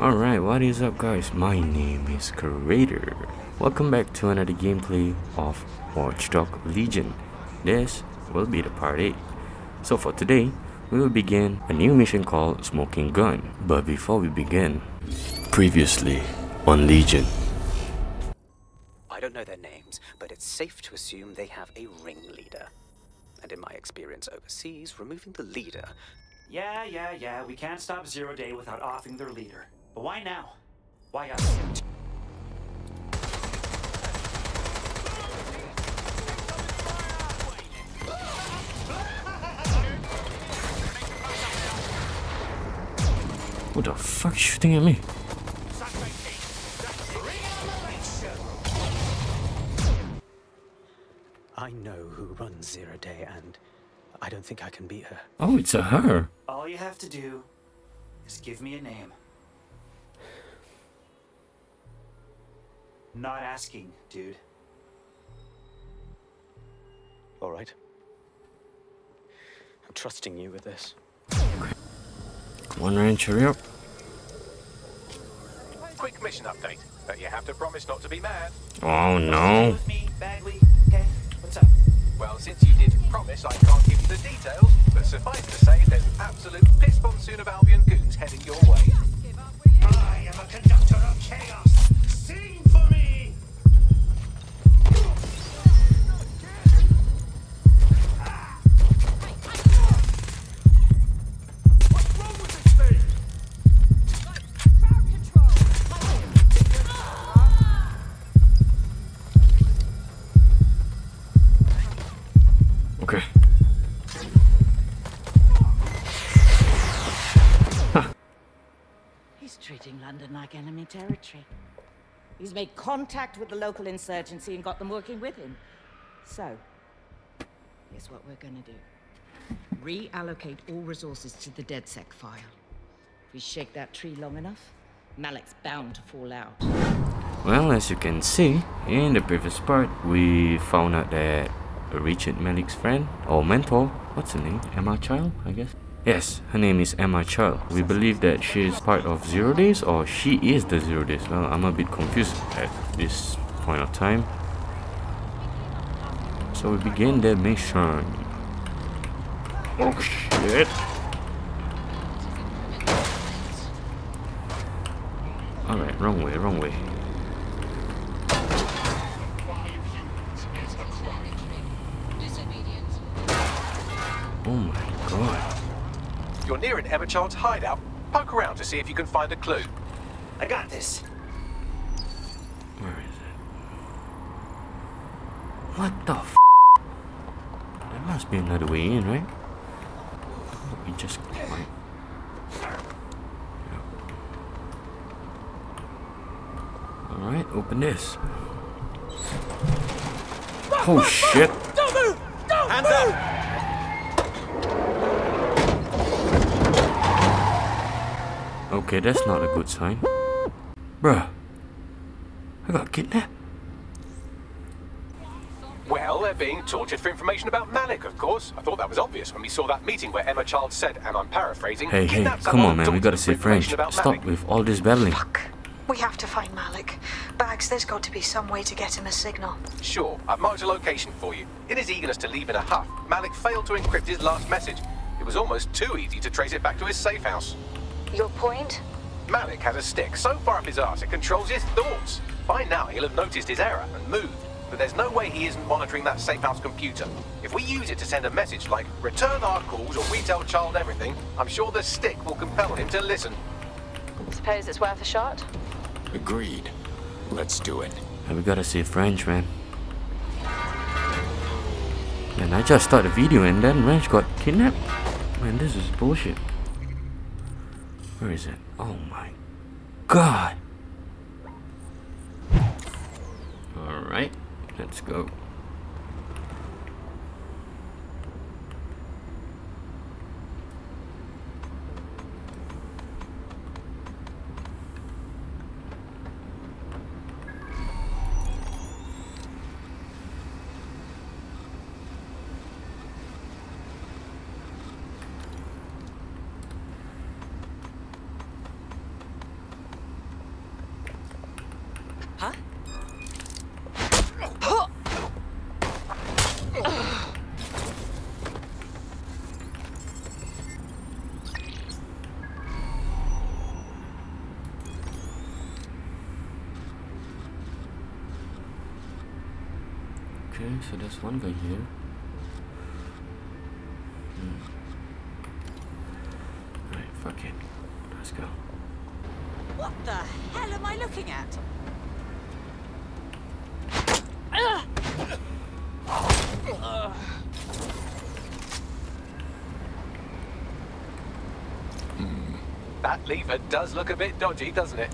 Alright, what is up guys? My name is Crader. Welcome back to another gameplay of Watchdog Legion. This will be the part 8. So for today, we will begin a new mission called Smoking Gun. But before we begin, previously on Legion. I don't know their names, but it's safe to assume they have a ringleader. And in my experience overseas, removing the leader. Yeah, yeah, yeah, we can't stop Zero Day without offing their leader. But why now? Why us? What the fuck is shooting at me? I know who runs Zero Day, and I don't think I can beat her. Oh, it's a her. All you have to do is give me a name. Not asking, dude. All right. I'm trusting you with this. Come on, Ryan, hurry up. Quick mission update, but you have to promise not to be mad. Oh no. Me, Bagley. Okay, what's up? Well, since you did promise, I can't give you the details, but suffice to say, there's an absolute piss monsoon of Albion goons heading your way. I am a conductor of chaos. Sing for territory. He's made contact with the local insurgency and got them working with him. So, here's what we're gonna do. Reallocate all resources to the DedSec file. If we shake that tree long enough, Malik's bound to fall out. Well, as you can see, in the previous part, we found out that Richard Malik's friend, or mentor, what's her name? Emma Child, I guess? Yes, her name is Emma Child. We believe that she is part of Zero Days, or she is the Zero Days. Well, I'm a bit confused at this point of time. So we begin the mission. Oh shit! Alright, wrong way, wrong way. You're near an Emma Child's hideout. Poke around to see if you can find a clue. I got this. Where is it? What the f? There must be another way in, right? We just might. Alright, open this. Oh shit! Hands up! Okay, that's not a good sign. Bruh. I got kidnapped. Well, they're being tortured for information about Malik, of course. I thought that was obvious when we saw that meeting where Emma Child said, and I'm paraphrasing, Hey, hey, come on, man. We gotta them say French. Stop Malik." with all this babbling. Fuck. We have to find Malik. Bags, there's got to be some way to get him a signal. Sure, I've marked a location for you. In his eagerness to leave in a huff, Malik failed to encrypt his last message. It was almost too easy to trace it back to his safe house. Your point? Malik has a stick so far up his arse it controls his thoughts. By now, he'll have noticed his error and moved. But there's no way he isn't monitoring that safe house computer. If we use it to send a message like, return our calls or we tell Child everything, I'm sure the stick will compel him to listen. Suppose it's worth a shot? Agreed. Let's do it. And we gotta say French, man. Man, I just started the video and then Ranch got kidnapped. Man, this is bullshit. Where is it? Oh my god. Alright, let's go. So there's one guy here. Hmm. Right, fuck it. Let's go. What the hell am I looking at? That lever does look a bit dodgy, doesn't it?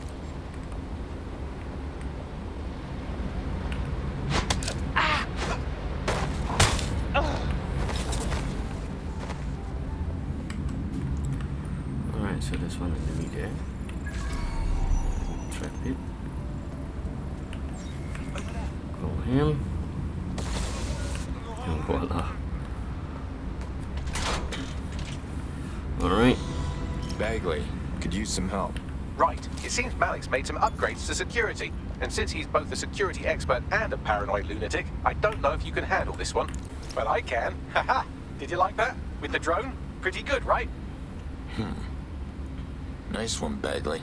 Alright, so there's one enemy there. Trap it. Call him. And voila. Alright. Bagley, could use some help. Right. It seems Malik's made some upgrades to security. And since he's both a security expert and a paranoid lunatic, I don't know if you can handle this one. But I can. Haha. Did you like that? With the drone? Pretty good, right? Hmm. Nice one, Bagley.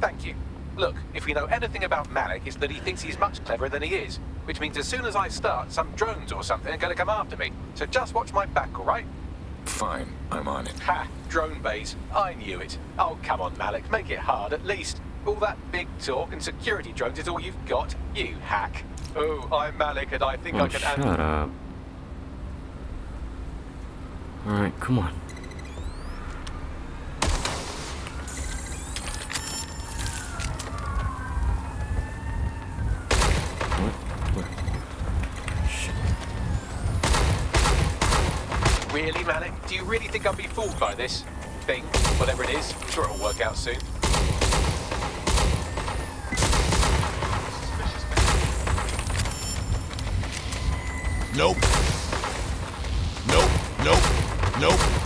Thank you. Look, if we know anything about Malik, it's that he thinks he's much cleverer than he is. Which means as soon as I start, some drones or something are going to come after me. So just watch my back, all right? Fine, I'm on it. Ha! Drone base. I knew it. Oh, come on, Malik. Make it hard, at least. All that big talk and security drones is all you've got. You hack. Oh, I'm Malik and I think Oh, I can shut up. Alright, come on. Really, Malik? Do you really think I'll be fooled by this? Thing? Whatever it is. I'm sure it'll work out soon. Nope. Nope. Nope. Nope.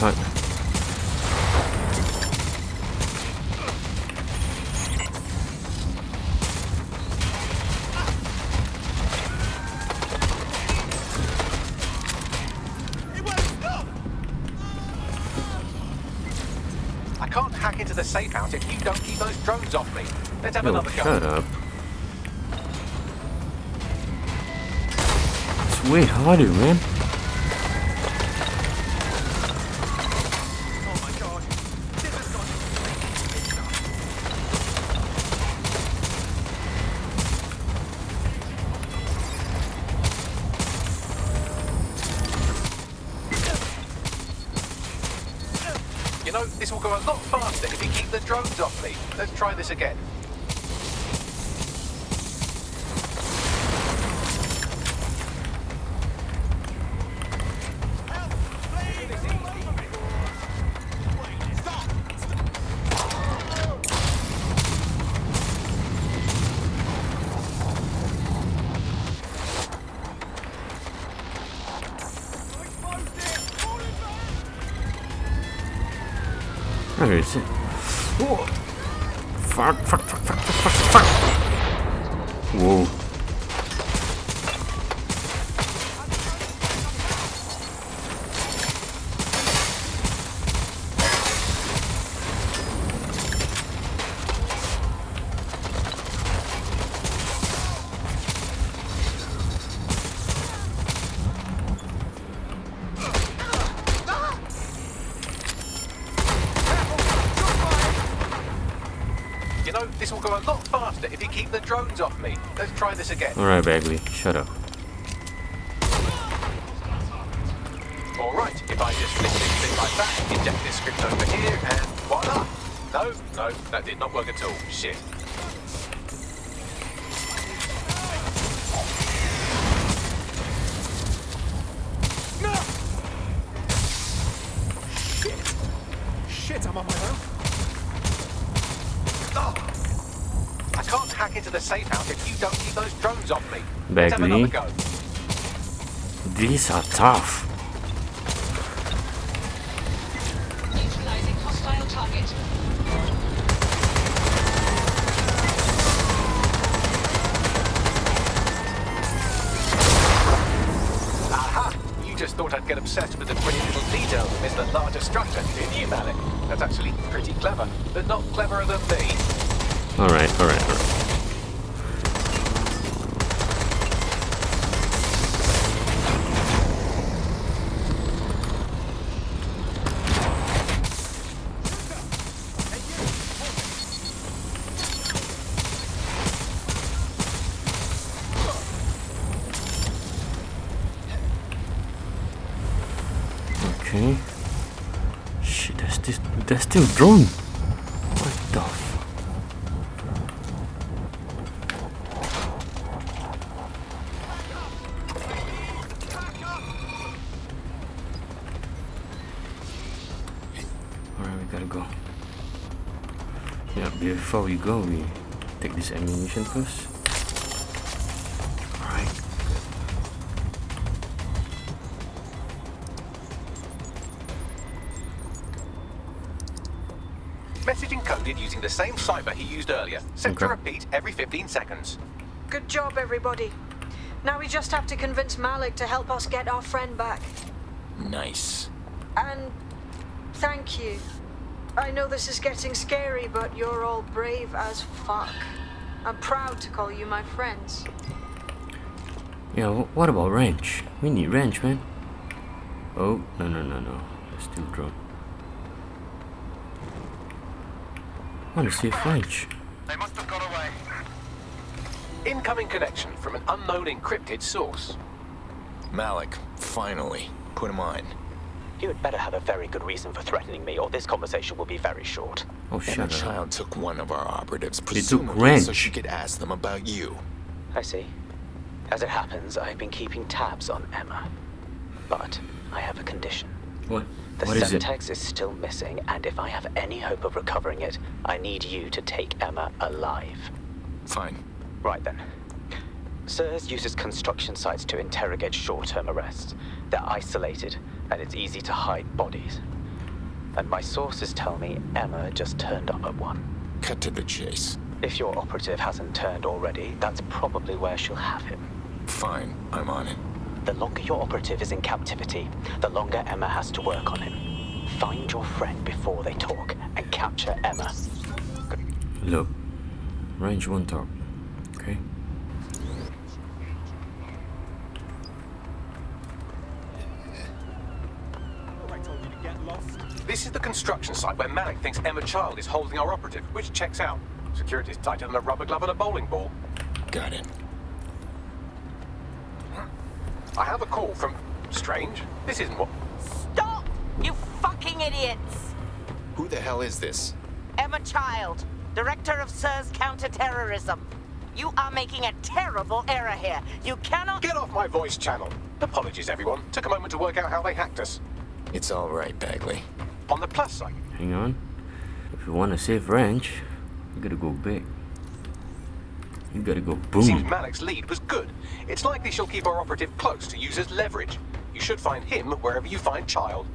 Holy shit, this is hard. It won't stop! I can't hack into the safe house if you don't keep those drones off me. Let's have Yo, another go. shut up. It's way harder, man. Know, this will go a lot faster if you keep the drones off me. Let's try this again. Alright, Bagley, shut up. Alright, if I just flip this thing like that, inject this script over here, and voila! No, no, that did not work at all. Shit. Bagley. These are tough. Shit, there's this there's still drone. What the Alright, we gotta go. Yeah, before we go, we take this ammunition first. Cipher he used earlier. Set to repeat every 15 seconds. Good job, everybody. Now we just have to convince Malik to help us get our friend back. Nice. And thank you. I know this is getting scary, but you're all brave as fuck. I'm proud to call you my friends. Yeah, what about ranch? We need ranch, man. Oh, no, no, no, no. Let's still drone. I want to see a French. They must have got away. Incoming connection from an unknown encrypted source. Malik, finally. Put him on. You had better have a very good reason for threatening me, or this conversation will be very short. Oh, Emma shut up. Child took one of our operatives, took presumably so she could ask them about you. I see. As it happens, I've been keeping tabs on Emma. But I have a condition. What? The What is is still missing, and if I have any hope of recovering it, I need you to take Emma alive. Fine. Right then. SIRS uses construction sites to interrogate short-term arrests. They're isolated, and it's easy to hide bodies. And my sources tell me Emma just turned up at one. Cut to the chase. If your operative hasn't turned already, that's probably where she'll have him. Fine, I'm on it. The longer your operative is in captivity, the longer Emma has to work on him. Find your friend before they talk and capture Emma. Look, range one talk. Okay. I told you to get lost. This is the construction site where Malik thinks Emma Child is holding our operative, which checks out. Security's tighter than a rubber glove and a bowling ball. Got it. I have a call from Strange. This isn't what. Stop! You fucking idiots! Who the hell is this? Emma Child, Director of SIRS Counterterrorism. You are making a terrible error here. You cannot. Get off my voice channel. Apologies, everyone. Took a moment to work out how they hacked us. It's all right, Bagley. On the plus side, Hang on. If you want to save Wrench, you gotta go big. You gotta go seems boom. Malik's lead was good. It's likely she'll keep our operative close to use as leverage. You should find him wherever you find Child.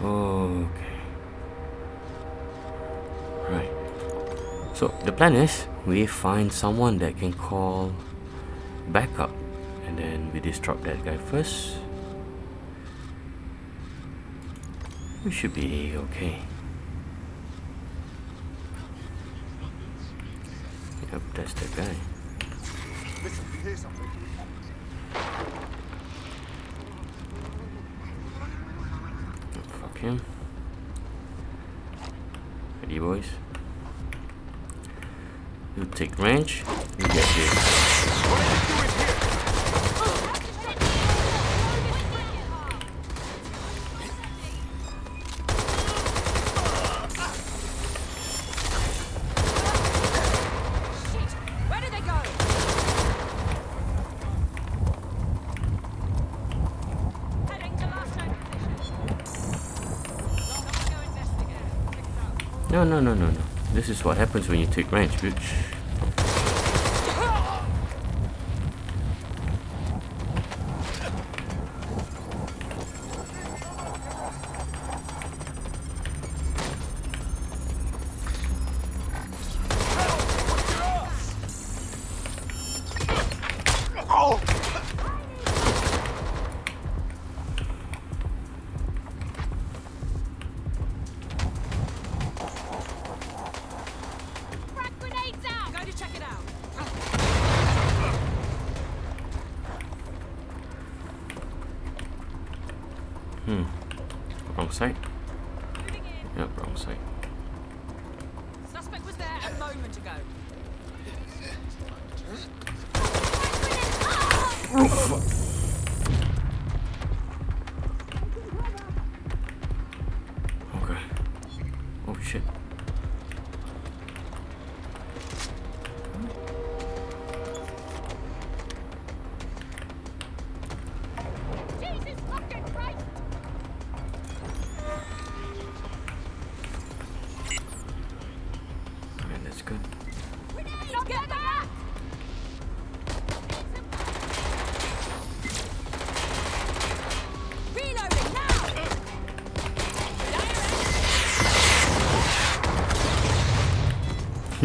Okay. Right. So the plan is we find someone that can call backup and then we disrupt that guy first. We should be okay. Yep, that's the guy. Listen, you hear something? Fuck him. Ready, boys? Take range. You get position. No, no, no, no, no. This is what happens when you take range, bitch.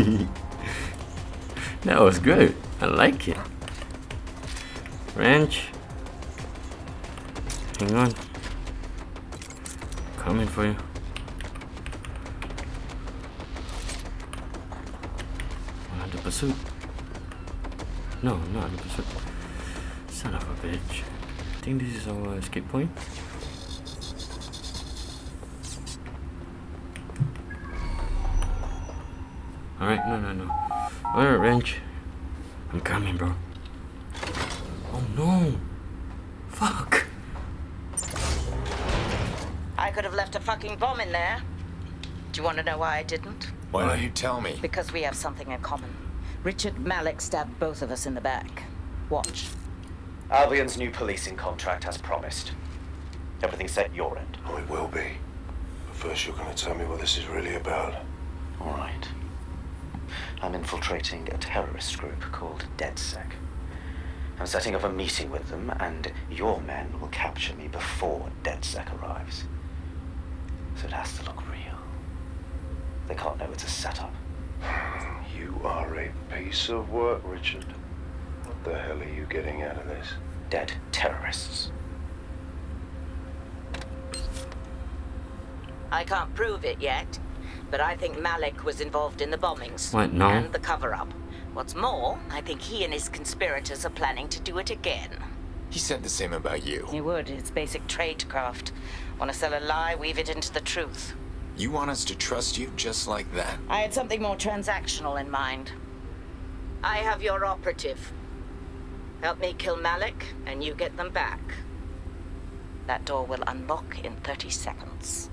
that was good. I like it. Ranch. Hang on. Coming for you. Under pursuit. No, not under pursuit. Son of a bitch. I think this is our escape point. Alright, no, no, no. Alright, Wrench. I'm coming, bro. Oh no! Fuck! I could have left a fucking bomb in there. Do you want to know why I didn't? Why don't you tell me? Because we have something in common. Richard Malik stabbed both of us in the back. Watch. Albion's new policing contract has promised. Everything set your end. Oh, it will be. But first, you're going to tell me what this is really about. All right. I'm infiltrating a terrorist group called DedSec. I'm setting up a meeting with them, and your men will capture me before DedSec arrives. So it has to look real. They can't know it's a setup. You are a piece of work, Richard. What the hell are you getting out of this? Dead terrorists. I can't prove it yet, but I think Malik was involved in the bombings. What, no? And the cover up. What's more, I think he and his conspirators are planning to do it again. He said the same about you. He would. It's basic tradecraft. Want to sell a lie, weave it into the truth. You want us to trust you just like that? I had something more transactional in mind. I have your operative. Help me kill Malik, and you get them back. That door will unlock in 30 seconds.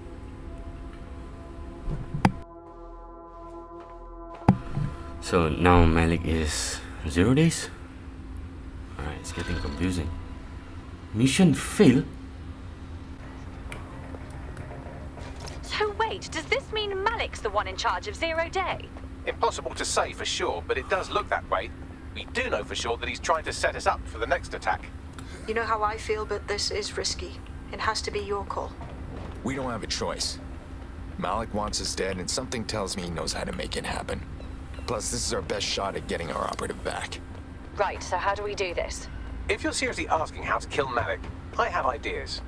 So now Malik is zero days? Alright, it's getting confusing. Mission fail? So wait, does this mean Malik's the one in charge of Zero Day? Impossible to say for sure, but it does look that way. We do know for sure that he's trying to set us up for the next attack. You know how I feel, but this is risky. It has to be your call. We don't have a choice. Malik wants us dead, and something tells me he knows how to make it happen. Plus, this is our best shot at getting our operative back. Right, so how do we do this? If you're seriously asking how to kill Malik, I have ideas.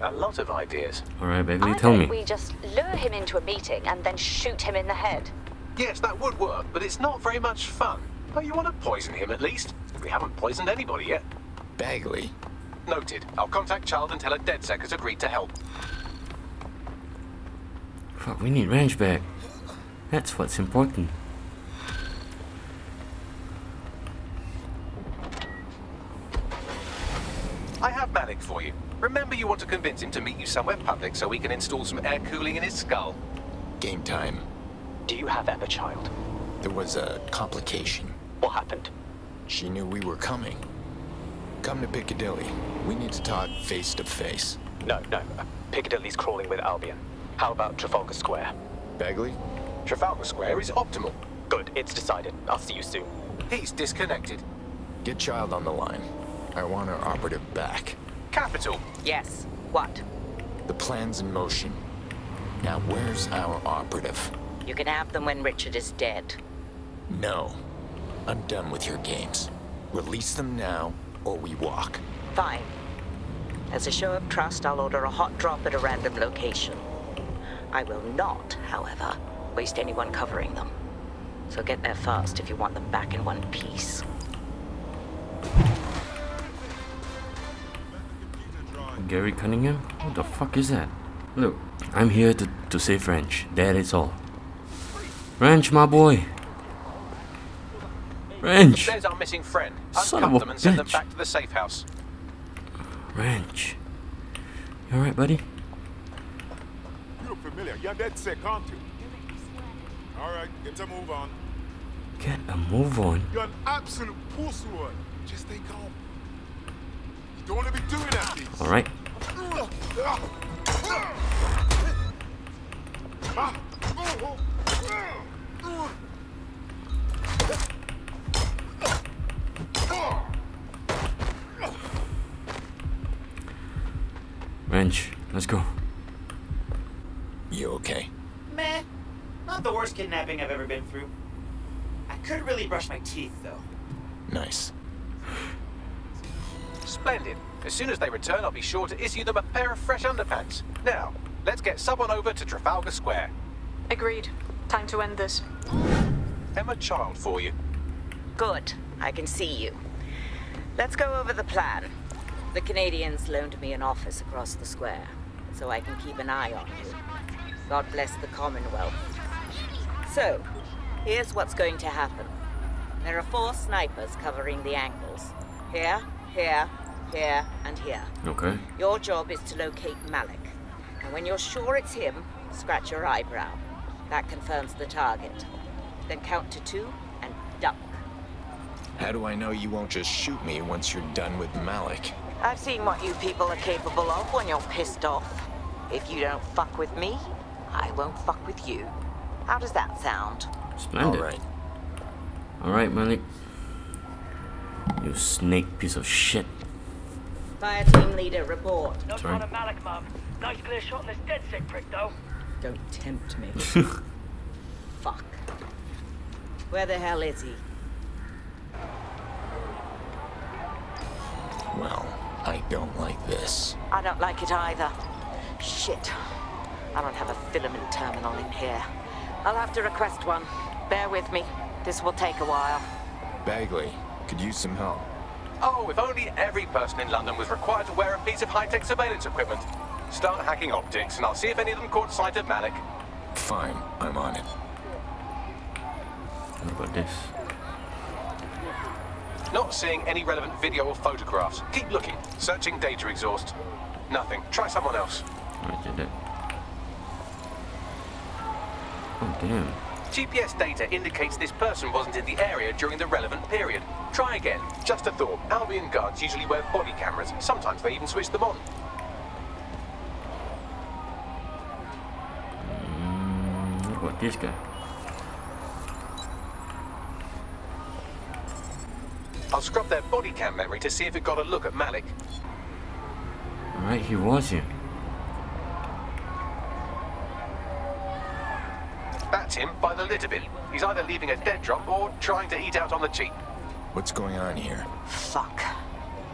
A lot of ideas. Alright, Bagley, I tell think me. we just lure him into a meeting and then shoot him in the head. Yes, that would work, but it's not very much fun. Oh, you want to poison him at least? We haven't poisoned anybody yet. Bagley. Noted. I'll contact Child and tell her DedSec has agreed to help. Fuck, we need range back. That's what's important. I have Malik for you. Remember you want to convince him to meet you somewhere public so we can install some air cooling in his skull. Game time. Do you have Emma Child? There was a complication. What happened? She knew we were coming. Come to Piccadilly. We need to talk face to face. No, no. Piccadilly's crawling with Albion. How about Trafalgar Square? Bagley? Trafalgar Square is optimal. Good, it's decided. I'll see you soon. He's disconnected. Get Child on the line. I want our operative back. Capital. Yes. What? The plan's in motion. Now where's our operative? You can have them when Richard is dead. No. I'm done with your games. Release them now, or we walk. Fine. As a show of trust, I'll order a hot drop at a random location. I will not, however, waste anyone covering them. So get there fast if you want them back in one piece. Gary Cunningham? What the fuck is that? Look, I'm here to, to save Ranch. That is all. Ranch, my boy. Ranch. There's our missing friend. Son Uncuff of a them and send them back to the safe house. Ranch. You alright, buddy? You're familiar. You're DedSec, aren't you? All right, get a move on. Get a move on. You're an absolute pussy. Just stay calm. You don't want to be doing that, these. Alright. Ranch, let's go. You okay? Meh. Not the worst kidnapping I've ever been through. I could really brush my teeth, though. Nice. Splendid. As soon as they return, I'll be sure to issue them a pair of fresh underpants. Now, let's get someone over to Trafalgar Square. Agreed. Time to end this. Emma Child for you. Good. I can see you. Let's go over the plan. The Canadians loaned me an office across the square, so I can keep an eye on you. God bless the Commonwealth. So, here's what's going to happen. There are four snipers covering the angles. Here, here, here, and here. Okay. Your job is to locate Malik. And when you're sure it's him, scratch your eyebrow. That confirms the target. Then count to two and duck. How do I know you won't just shoot me once you're done with Malik? I've seen what you people are capable of when you're pissed off. If you don't fuck with me, I won't fuck with you. How does that sound? Splendid. All right. Alright, Malik. You snake piece of shit. Fire team leader, report. No Sorry. sign of Malik, Mom. Nice clear shot on this DedSec prick, though. Don't tempt me. Fuck. Where the hell is he? Well, I don't like this. I don't like it either. Shit. I don't have a filament terminal in here. I'll have to request one. Bear with me. This will take a while. Bagley, could use some help. Oh, if only every person in London was required to wear a piece of high-tech surveillance equipment. Start hacking optics, and I'll see if any of them caught sight of Malik. Fine, I'm on it. What about this? Not seeing any relevant video or photographs. Keep looking. Searching data exhaust. Nothing. Try someone else. I did it. Oh, damn. GPS data indicates this person wasn't in the area during the relevant period. Try again. Just a thought. Albion guards usually wear body cameras. Sometimes they even switch them on. Mm, what this guy? I'll scrub their body cam memory to see if it got a look at Malik. Alright, he was here. That's him by the litter bin. He's either leaving a dead drop or trying to eat out on the cheap. What's going on here? Fuck.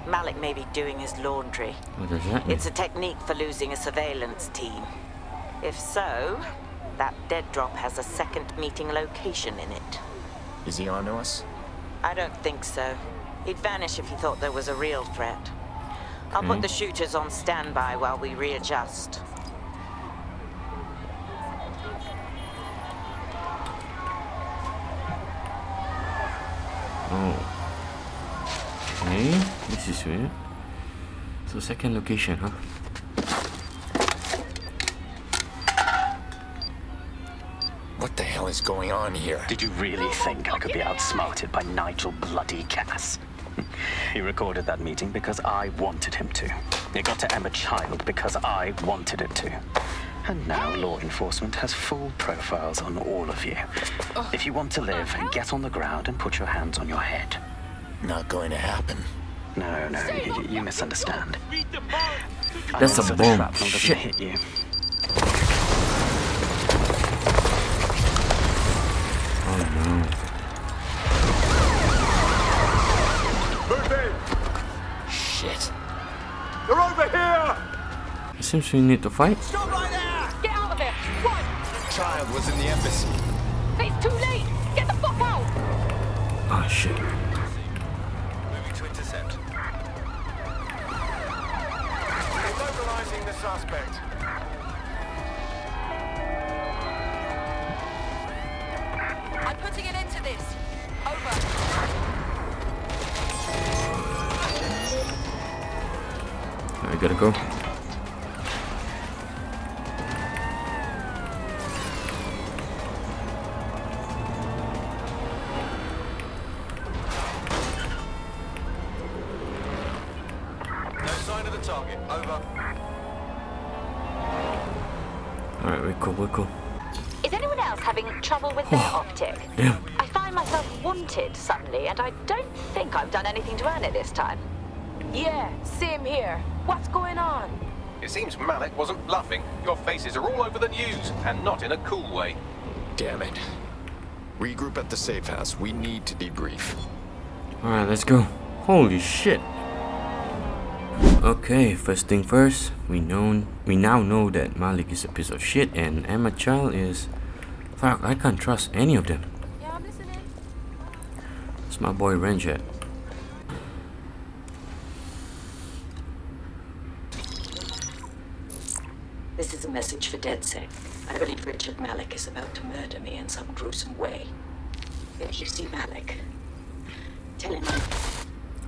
Malik may be doing his laundry. What does that mean? It's a technique for losing a surveillance team. If so, that dead drop has a second meeting location in it. Is he onto us? I don't think so. He'd vanish if he thought there was a real threat. I'll Okay. put hmm. the shooters on standby while we readjust. Oh. Okay, this is. So second location, huh? What the hell is going on here? Did you really think I could be outsmarted by Nigel Bloody Cass? he recorded that meeting because I wanted him to. It got to Emma Child because I wanted it to. And now law enforcement has full profiles on all of you. If you want to live, get on the ground and put your hands on your head. Not going to happen. No, no, you, you misunderstand. That's a so bomb. The shrapnel doesn't Shit. hit you. Oh no. Move in! Shit. They're over here! It seems we need to fight. No sign of the target. Over. Alright, we're cool, we're cool. Is anyone else having trouble with their oh, optic? Damn. I find myself wanted suddenly, and I don't think I've done anything to earn it this time. Yeah, same here. What's going on? It seems Malik wasn't bluffing. Your faces are all over the news, and not in a cool way. Damn it. Regroup at the safe house. We need to debrief. Alright, let's go. Holy shit. Okay, first thing first, we know we now know that Malik is a piece of shit and Emma Child is fuck, I can't trust any of them. Yeah, I'm listening. It's my boy Ranjet. This is a message for DedSec. I believe Richard Malik is about to murder me in some gruesome way. If you see Malik, tell him I'm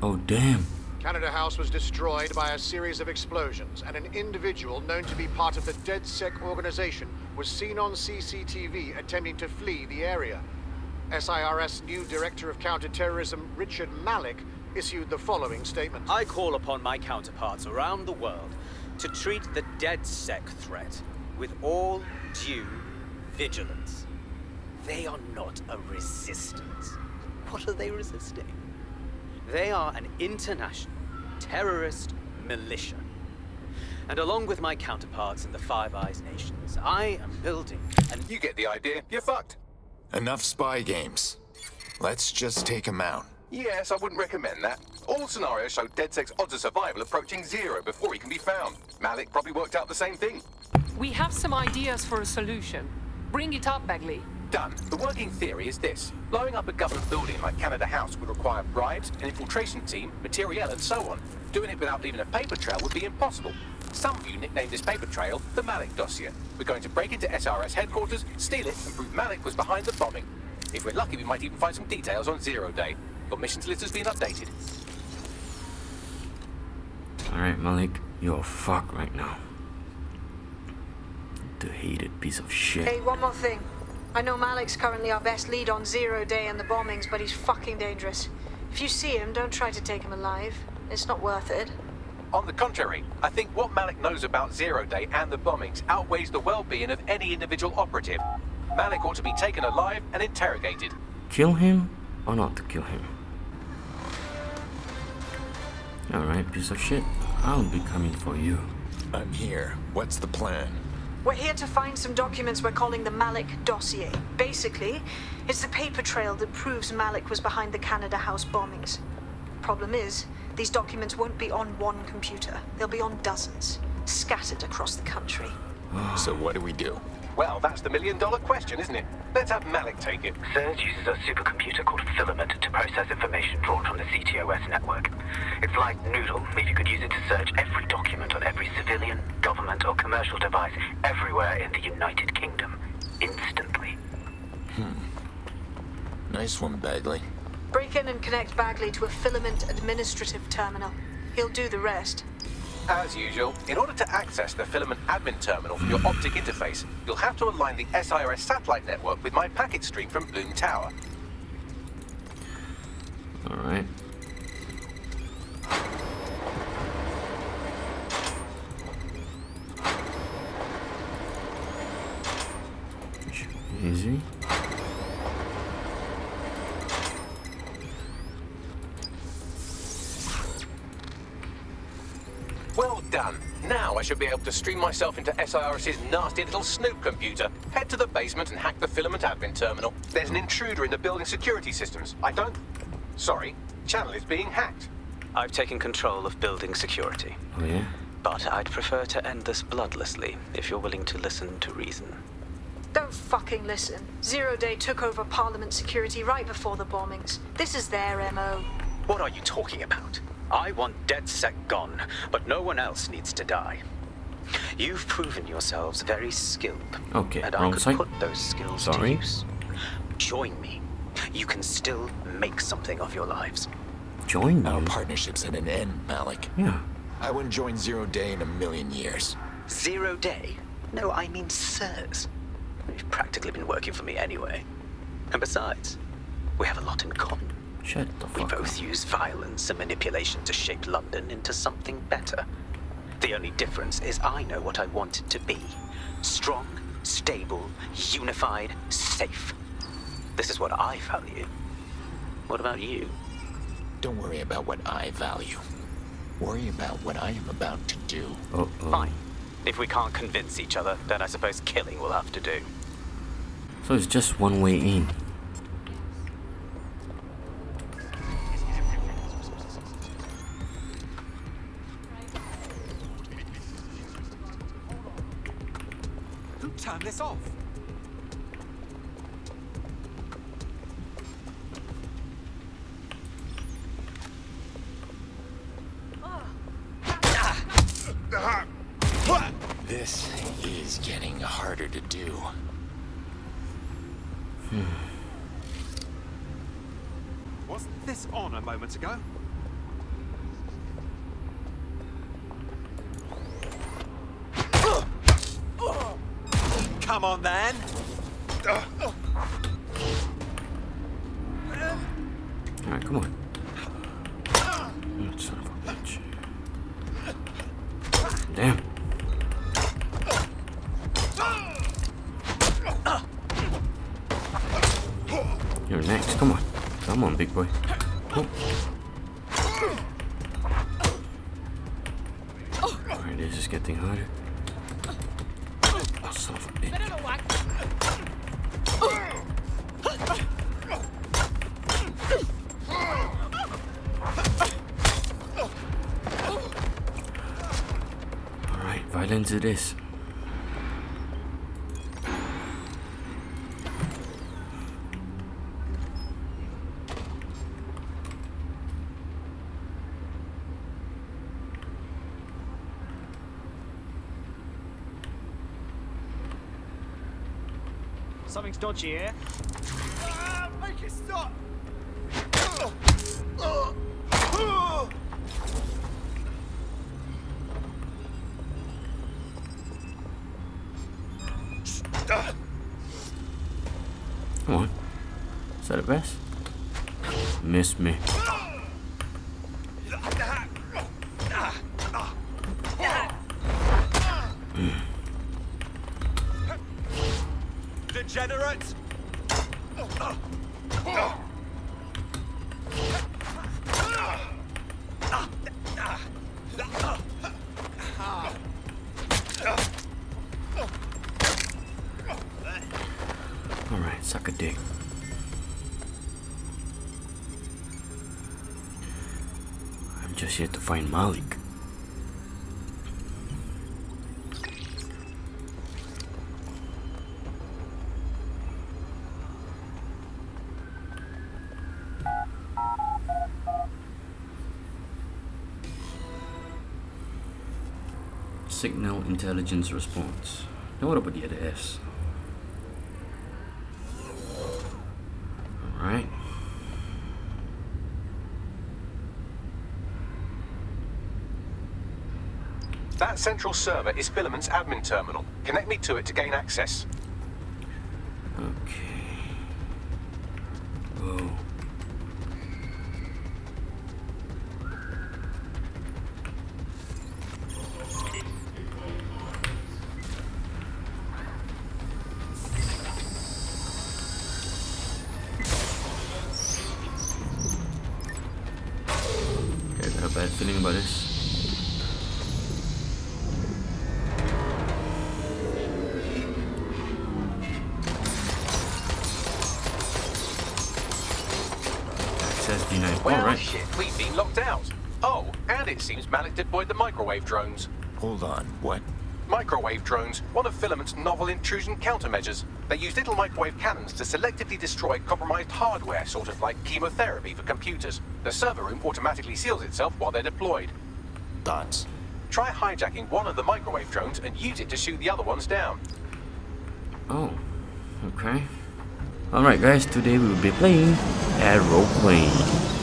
Oh damn. Canada House was destroyed by a series of explosions, and an individual known to be part of the DedSec organization was seen on CCTV attempting to flee the area. SIRS new Director of Counterterrorism Richard Malik issued the following statement. I call upon my counterparts around the world to treat the DedSec threat with all due vigilance. They are not a resistance. What are they resisting? They are an international terrorist militia. And along with my counterparts in the Five Eyes nations, I am building an. You get the idea. You're fucked. Enough spy games. Let's just take him out. Yes, I wouldn't recommend that. All scenarios show DedSec's odds of survival approaching zero before he can be found. Malik probably worked out the same thing. We have some ideas for a solution. Bring it up, Bagley. Done. The working theory is this. Blowing up a government building like Canada House would require bribes, an infiltration team, materiel, and so on. Doing it without leaving a paper trail would be impossible. Some of you nicknamed this paper trail the Malik dossier. We're going to break into SIRS headquarters, steal it, and prove Malik was behind the bombing. If we're lucky, we might even find some details on Zero Day. Your missions list has been updated. Alright, Malik, you're fucked right now. The hated piece of shit. Hey, one more thing. I know Malik's currently our best lead on Zero Day and the bombings, but he's fucking dangerous. If you see him, don't try to take him alive. It's not worth it. On the contrary, I think what Malik knows about Zero Day and the bombings outweighs the well-being of any individual operative. Malik ought to be taken alive and interrogated. Kill him or not to kill him? Alright, piece of shit. I'll be coming for you. I'm here. What's the plan? We're here to find some documents we're calling the Malik dossier. Basically, it's the paper trail that proves Malik was behind the Canada House bombings. Problem is, these documents won't be on one computer. They'll be on dozens, scattered across the country. So what do we do? Well, that's the million dollar question, isn't it? Let's have Malik take it. SIRS uses a supercomputer called Filament to process information drawn from the CTOS network. It's like Nudle, if you could use it to search every document on every civilian, government, or commercial device everywhere in the United Kingdom, instantly. Hmm. Nice one, Bagley. Break in and connect Bagley to a Filament administrative terminal. He'll do the rest. As usual, in order to access the Filament admin terminal from your optic interface, you'll have to align the SIRS satellite network with my packet stream from Bloom Tower. Alright. Easy. Should be able to stream myself into SIRS's nasty little snoop computer, head to the basement and hack the Filament admin terminal. There's an intruder in the building security systems. I don't... Sorry, channel is being hacked. I've taken control of building security. Oh yeah? But I'd prefer to end this bloodlessly, if you're willing to listen to reason. Don't fucking listen. Zero Day took over Parliament security right before the bombings. This is their MO. What are you talking about? I want DedSec gone, but no one else needs to die. You've proven yourselves very skilled. Okay, and I could side. put those skills Sorry. to use. Join me. You can still make something of your lives. Join Our you? partnership's at an end, Malik. Yeah. I wouldn't join Zero Day in a million years. Zero day? No, I mean sirs. You've practically been working for me anyway. And besides, we have a lot in common. Shut the We fuck up. both use violence and manipulation to shape London into something better. The only difference is I know what I want it to be. Strong, stable, unified, safe. This is what I value. What about you? Don't worry about what I value. Worry about what I am about to do. Uh-oh. Fine. If we can't convince each other, then I suppose killing will have to do. So it's just one way in. This off? This is getting harder to do. Hmm. Wasn't this on a moment ago? Come on then. Alright, Alright, violence it is. Something's dodgy here. Ah, make it stop. That the best? Miss me. Intelligence Response. Now what about the other S? Alright. That central server is Filament's admin terminal. Connect me to it to gain access. Microwave drones. Hold on, what? Microwave drones, one of Filament's novel intrusion countermeasures. They use little microwave cannons to selectively destroy compromised hardware, sort of like chemotherapy for computers. The server room automatically seals itself while they're deployed. Thoughts? Try hijacking one of the microwave drones and use it to shoot the other ones down. Oh, okay. Alright guys, today we will be playing Aeroplane.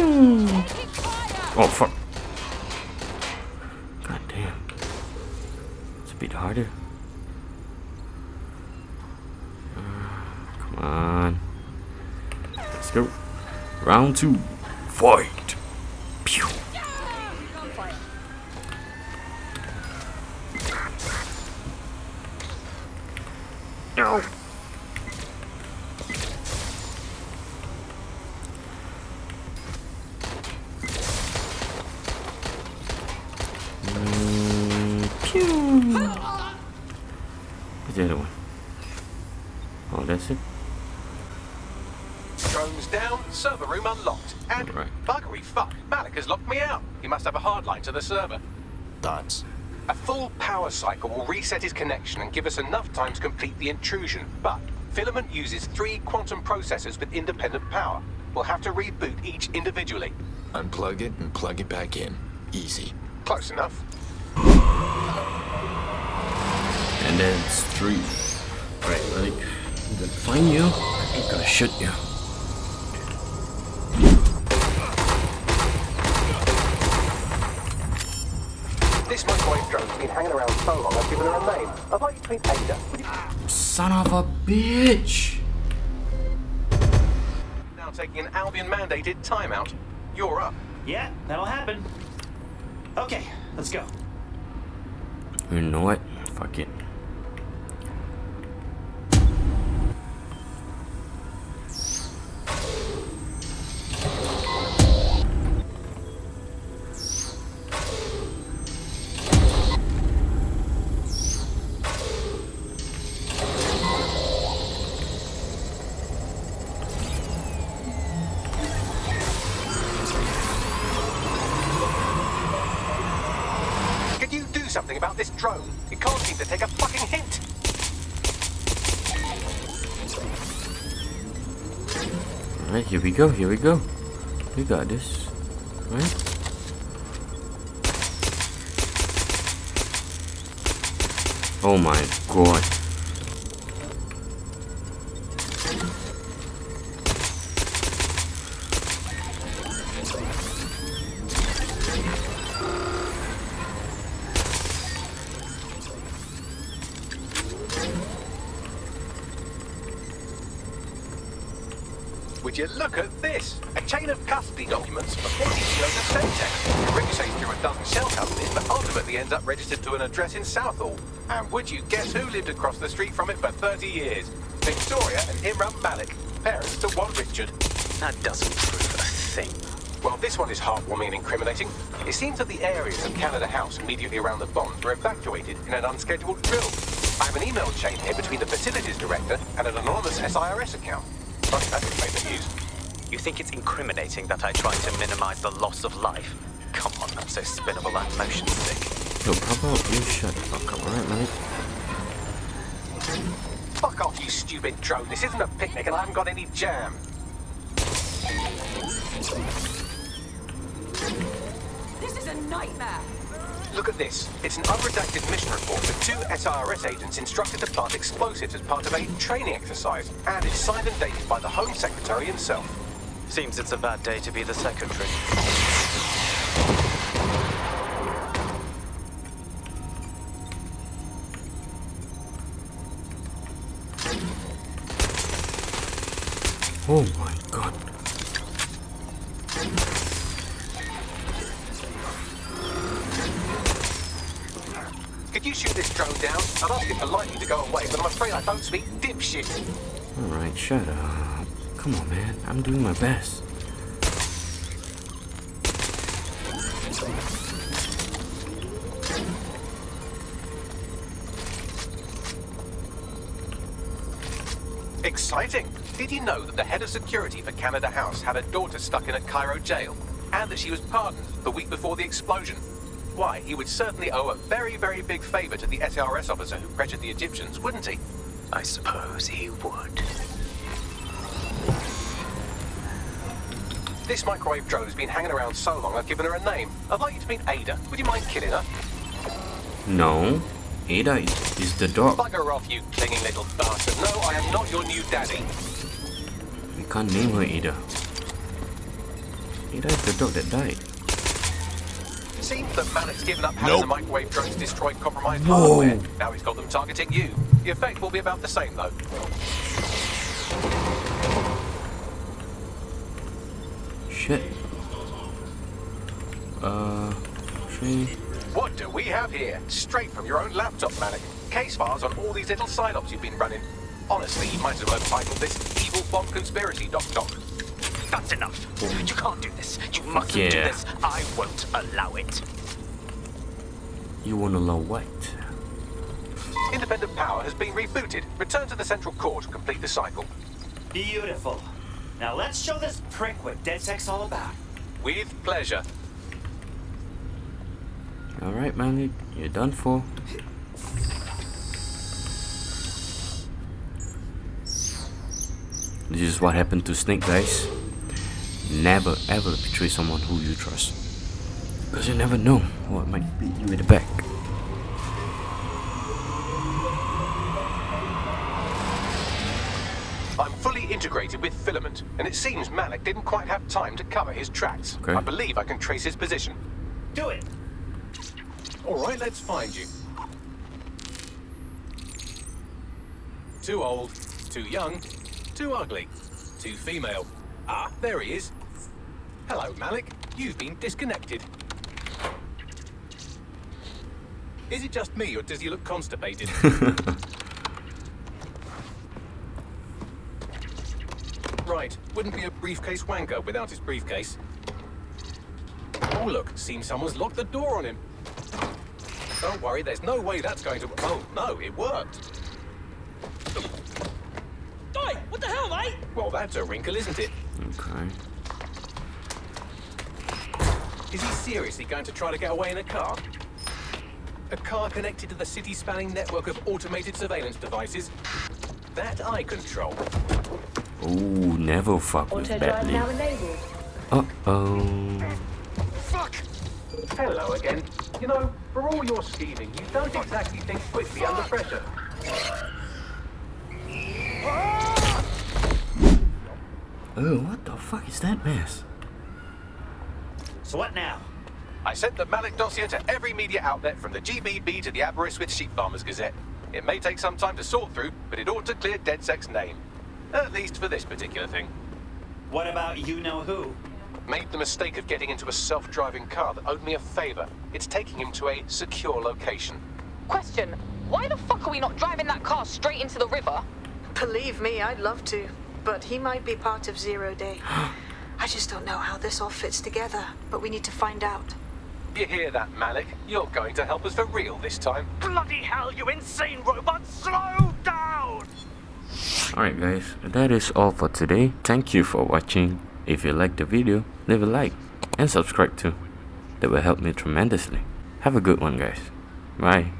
Oh fuck. God damn. It's a bit harder. Uh, Come on. Let's go. Round two. Fight. Pew. No. Mm, pew. Where's the other one? Oh, that's it. Drones down, server room unlocked. And buggery fuck, Malik has locked me out. He must have a hard line to the server. Thoughts? A full power cycle will reset his connection and give us enough time to complete the intrusion. But Filament uses three quantum processors with independent power. We'll have to reboot each individually. Unplug it and plug it back in. Easy. Close enough. And then it's three. Right, like, I'm gonna find you. I'm gonna shoot you. This microwave drone's been hanging around so long I've given her a name. I'd like you to meet Ada. Son of a bitch! Now taking an Albion mandated timeout. You're up. Yeah, that'll happen. Okay, let's go. You know what? Fuck it. Go, here we go. We got this. Right? Oh my god. Would you look at this? A chain of custody documents for 40 kilos of Semtex. Ricochets through a dozen shell companies, but ultimately ends up registered to an address in Southall. And would you guess who lived across the street from it for 30 years? Victoria and Imran Malik, parents to one Richard. That doesn't prove a thing. Well, this one is heartwarming and incriminating. It seems that the areas of Canada House immediately around the bombs were evacuated in an unscheduled drill. I have an email chain here between the facilities director and an anonymous SIRS account. Funny that didn't make the news. You think it's incriminating that I tried to minimize the loss of life? Come on, I'm so spinnable I'm motion sick. Yo, how about you shut the fuck up, alright, mate? Fuck off, you stupid drone. This isn't a picnic and I haven't got any jam. This is a nightmare. Look at this. It's an unredacted mission report with two SIRS agents instructed to plant explosives as part of a training exercise. And it's signed and dated by the Home Secretary himself. Seems it's a bad day to be the secretary. Oh my I'd ask it politely to go away, but I'm afraid I don't speak dipshit. Alright, shut up. Come on, man. I'm doing my best. Exciting! Did you know that the head of security for Canada House had a daughter stuck in a Cairo jail? And that she was pardoned the week before the explosion? Why, he would certainly owe a very, very big favor to the SIRS officer who pressured the Egyptians, wouldn't he? I suppose he would. This microwave drone has been hanging around so long I've given her a name. I'd like you to meet Ada. Would you mind killing her? No. Ada is, is the dog. Bugger off, you clinging little bastard. No, I am not your new daddy. We can't name her Ada. Ada is the dog that died. Seems that Malik's given up having Nope. the microwave drones destroy compromised Whoa. hardware. Now he's got them targeting you. The effect will be about the same, though. Shit. Uh, three. What do we have here? Straight from your own laptop, Malik. Case files on all these little side-ops you've been running. Honestly, you might as well have titled this Evil Bomb Conspiracy, Doc Doc. That's enough. You can't do this. You mustn't do this. I won't allow it. You won't allow what? Independent power has been rebooted. Return to the central core to complete the cycle. Beautiful. Now let's show this prick what dead DedSec's all about. With pleasure. Alright, Malik. You're done for. This is what happened to Snake, guys. Never ever betray someone who you trust. Because you never know what might beat you in the back. I'm fully integrated with Filament, and it seems Malik didn't quite have time to cover his tracks. Okay. I believe I can trace his position. Do it. All right, let's find you. Too old, too young, too ugly, too female. Ah, there he is. Hello, Malik. You've been disconnected. Is it just me, or does he look constipated? right, wouldn't be a briefcase wanker without his briefcase. Oh, look, seems someone's locked the door on him. Don't worry, there's no way that's going to... Oh, no, it worked. Oi! What the hell, mate? Well, that's a wrinkle, isn't it? Okay. Is he seriously going to try to get away in a car? A car connected to the city-spanning network of automated surveillance devices? That I control. Ooh, never fuck with Bagley. enabled. Uh-oh. Fuck! Hello again. You know, for all your scheming, you don't exactly think quickly under pressure. Oh, what the fuck is that mess? So what now? I sent the Malik dossier to every media outlet from the GBB to the Aberystwyth Sheep Farmers Gazette. It may take some time to sort through, but it ought to clear DedSec's name. At least for this particular thing. What about you know who? Made the mistake of getting into a self-driving car that owed me a favor. It's taking him to a secure location. Question. Why the fuck are we not driving that car straight into the river? Believe me, I'd love to. But he might be part of Zero Day. I just don't know how this all fits together, but we need to find out. You hear that, Malik? You're going to help us for real this time. Bloody hell, you insane robot! Slow down! Alright guys, that is all for today. Thank you for watching. If you liked the video, leave a like and subscribe too. That will help me tremendously. Have a good one, guys. Bye.